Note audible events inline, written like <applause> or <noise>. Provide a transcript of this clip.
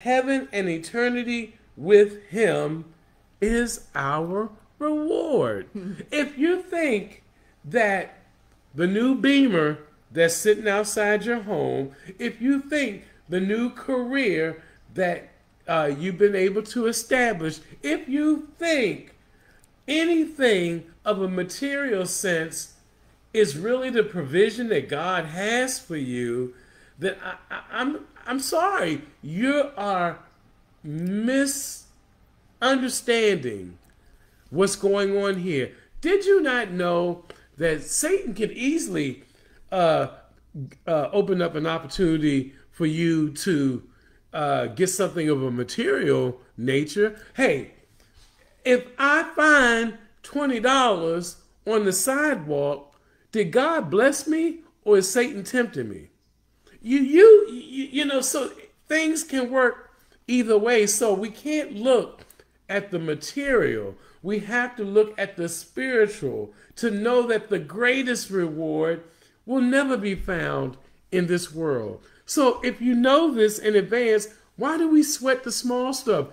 heaven and eternity with Him is our reward. <laughs> if you think that the new beamer that's sitting outside your home, if you think the new career that uh, you've been able to establish, if you think anything of a material sense is really the provision that God has for you, then I, I, I'm I'm sorry, you are misunderstanding what's going on here. Did you not know that Satan can easily uh, uh, open up an opportunity for you to uh, get something of a material nature? Hey, if I find $20 on the sidewalk, did God bless me or is Satan tempting me? You, you, you, you know, so things can work either way. So we can't look at the material. We have to look at the spiritual to know that the greatest reward will never be found in this world. So if you know this in advance, why do we sweat the small stuff?